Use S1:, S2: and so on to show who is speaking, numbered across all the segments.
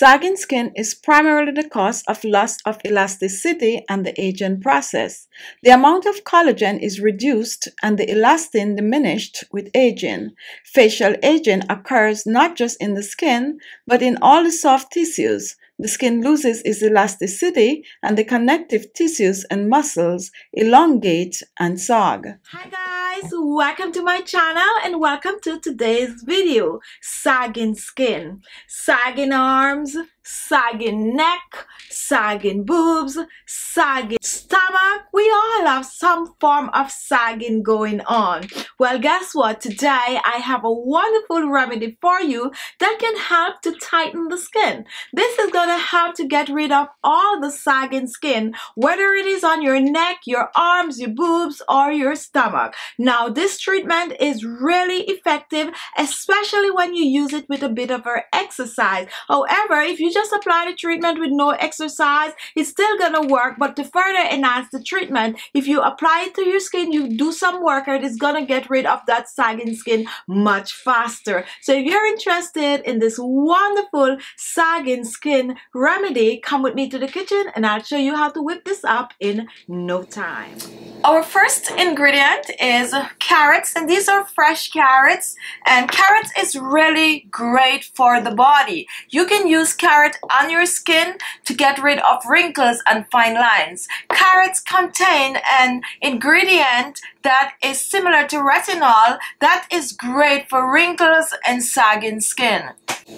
S1: Sagging skin is primarily the cause of loss of elasticity and the aging process. The amount of collagen is reduced and the elastin diminished with aging. Facial aging occurs not just in the skin, but in all the soft tissues. The skin loses its elasticity and the connective tissues and muscles elongate and sag.
S2: Hi guys, welcome to my channel and welcome to today's video, sagging skin, sagging arms, sagging neck, sagging boobs, sagging stomach. We all have some form of sagging going on. Well, guess what? Today I have a wonderful remedy for you that can help to tighten the skin. This is going to help to get rid of all the sagging skin, whether it is on your neck, your arms, your boobs, or your stomach. Now, this treatment is really effective, especially when you use it with a bit of exercise. However, if you just apply the treatment with no exercise, it's still gonna work. But to further enhance the treatment, if you apply it to your skin, you do some workout, it's gonna get rid of that sagging skin much faster. So if you're interested in this wonderful sagging skin remedy, come with me to the kitchen and I'll show you how to whip this up in no time. Our first ingredient is carrots and these are fresh carrots and carrots is really great for the body. You can use carrot on your skin to get rid of wrinkles and fine lines. Carrots contain an ingredient that is similar to retinol that is great for wrinkles and sagging skin.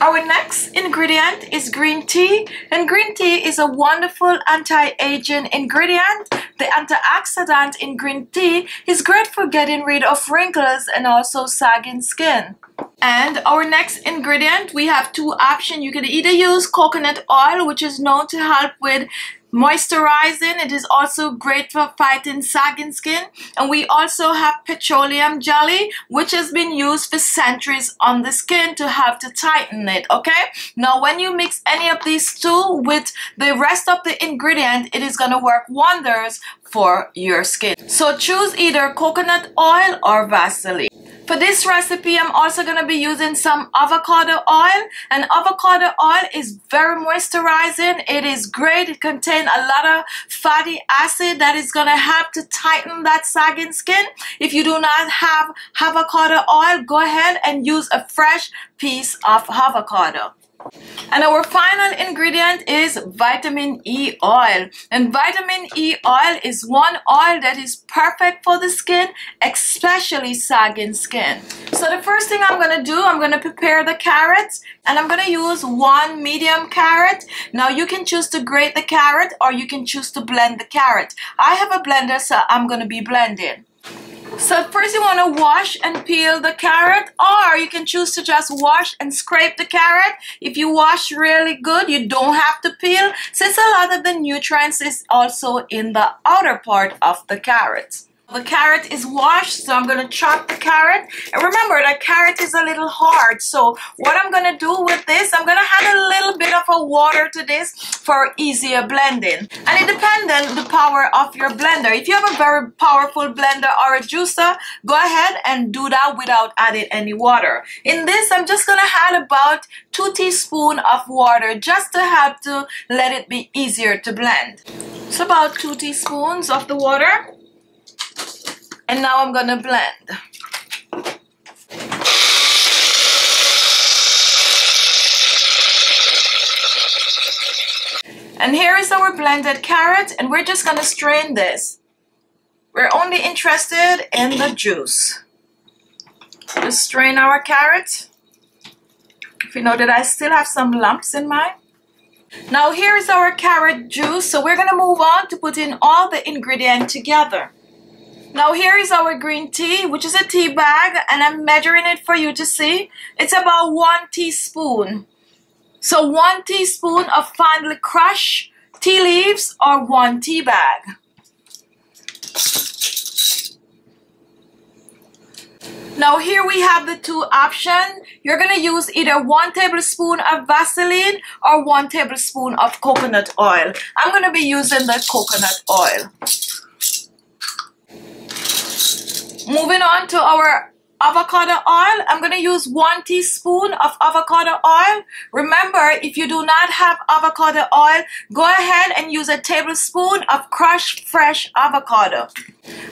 S2: Our next ingredient is green tea and green tea is a wonderful anti-aging ingredient. The antioxidant in green tea is great for getting rid of wrinkles and also sagging skin. And our next ingredient, we have two options. You can either use coconut oil, which is known to help with moisturizing it is also great for fighting sagging skin and we also have petroleum jelly which has been used for centuries on the skin to help to tighten it okay now when you mix any of these two with the rest of the ingredient it is going to work wonders for your skin so choose either coconut oil or Vaseline for this recipe, I'm also going to be using some avocado oil. And avocado oil is very moisturizing. It is great. It contains a lot of fatty acid that is going to help to tighten that sagging skin. If you do not have avocado oil, go ahead and use a fresh piece of avocado. And our final ingredient is vitamin E oil. And vitamin E oil is one oil that is perfect for the skin, especially sagging skin. So the first thing I'm to do, I'm to prepare the carrots and I'm to use one medium carrot. Now you can choose to grate the carrot or you can choose to blend the carrot. I have a blender so I'm to be blending. So first you want to wash and peel the carrot or you can choose to just wash and scrape the carrot. If you wash really good, you don't have to peel since a lot of the nutrients is also in the outer part of the carrot. The carrot is washed, so I'm going to chop the carrot. And remember, the carrot is a little hard. So what I'm going to do with this, I'm going to add a little bit of a water to this for easier blending. And it depends on the power of your blender. If you have a very powerful blender or a juicer, go ahead and do that without adding any water. In this, I'm just going to add about 2 teaspoons of water just to help to let it be easier to blend. So about 2 teaspoons of the water. And now I'm gonna blend. And here is our blended carrot and we're just gonna strain this. We're only interested in the juice. Just strain our carrot. If you know that I still have some lumps in mine. Now here is our carrot juice. So we're gonna move on to put in all the ingredients together. Now here is our green tea, which is a tea bag, and I'm measuring it for you to see. It's about one teaspoon. So one teaspoon of finely crushed tea leaves or one tea bag. Now here we have the two options. You're going to use either one tablespoon of Vaseline or one tablespoon of coconut oil. I'm going to be using the coconut oil. Moving on to our avocado oil. I'm going to use one teaspoon of avocado oil. Remember, if you do not have avocado oil, go ahead and use a tablespoon of crushed fresh avocado.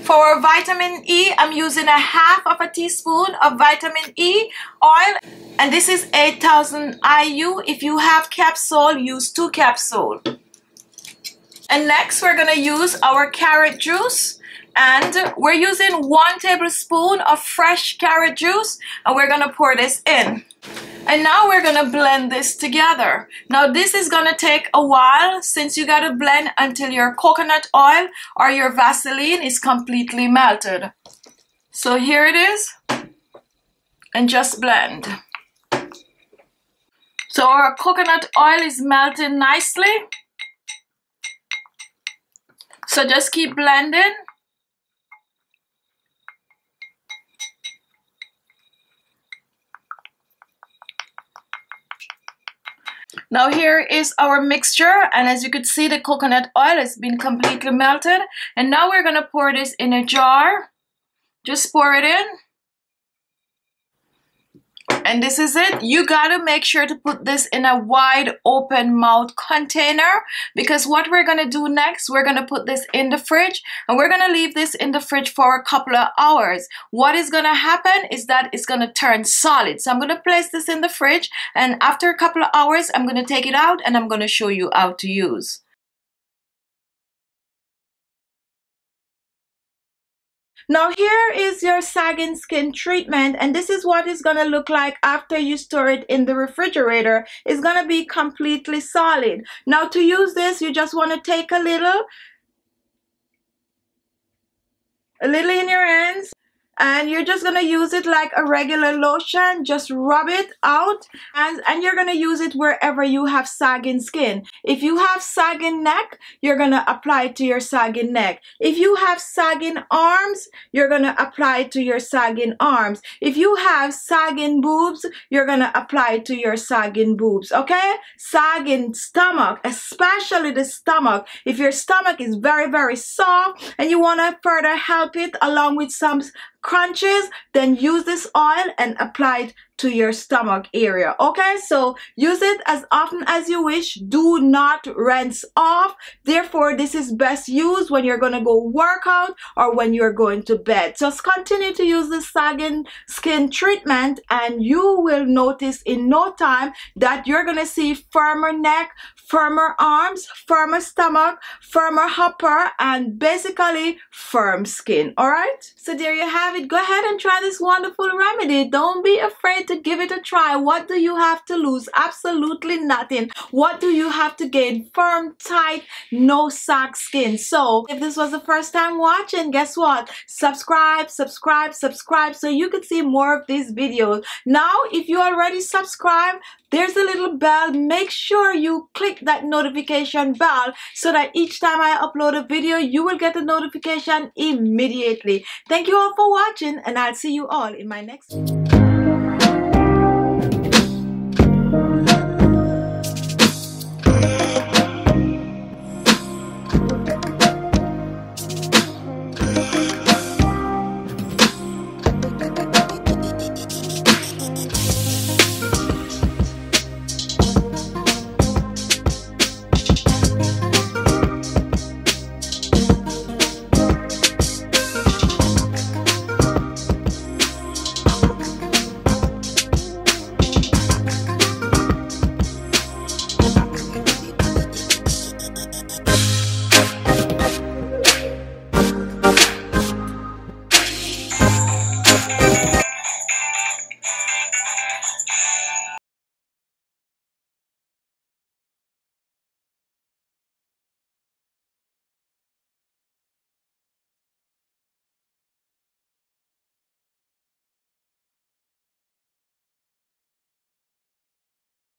S2: For vitamin E, I'm using a half of a teaspoon of vitamin E oil. And this is 8000 IU. If you have capsule, use two capsule. And next, we're going to use our carrot juice and we're using one tablespoon of fresh carrot juice and we're gonna pour this in. And now we're gonna blend this together. Now this is gonna take a while since you gotta blend until your coconut oil or your Vaseline is completely melted. So here it is. And just blend. So our coconut oil is melting nicely. So just keep blending Now here is our mixture and as you can see the coconut oil has been completely melted and now we're gonna pour this in a jar. Just pour it in and this is it. You gotta make sure to put this in a wide open mouth container because what we're gonna do next we're gonna put this in the fridge and we're gonna leave this in the fridge for a couple of hours. What is gonna happen is that it's gonna turn solid. So I'm gonna place this in the fridge and after a couple of hours I'm gonna take it out and I'm gonna show you how to use Now here is your sagging skin treatment and this is what it's going to look like after you store it in the refrigerator. It's going to be completely solid. Now to use this you just want to take a little, a little in your hands and you're just gonna use it like a regular lotion. Just rub it out and and you're gonna use it wherever you have sagging skin. If you have sagging neck you're gonna apply it to your sagging neck. If you have sagging arms you're gonna apply it to your sagging arms. If you have sagging boobs you're gonna apply it to your sagging boobs okay? Sagging stomach especially the stomach. If your stomach is very very soft and you want to further help it along with some crunches, then use this oil and apply it to your stomach area. Okay, so use it as often as you wish. Do not rinse off. Therefore, this is best used when you're going to go workout or when you're going to bed. Just continue to use this sagging skin treatment and you will notice in no time that you're going to see firmer neck, firmer arms, firmer stomach, firmer upper, and basically firm skin. All right? So there you have it. Go ahead and try this wonderful remedy. Don't be afraid to give it a try. What do you have to lose? Absolutely nothing. What do you have to gain? Firm, tight, no sag skin. So if this was the first time watching, guess what? Subscribe, subscribe, subscribe so you can see more of these videos. Now, if you already subscribed, there's a little bell. Make sure you click that notification bell so that each time I upload a video, you will get a notification immediately. Thank you all for watching and I'll see you all in my next video.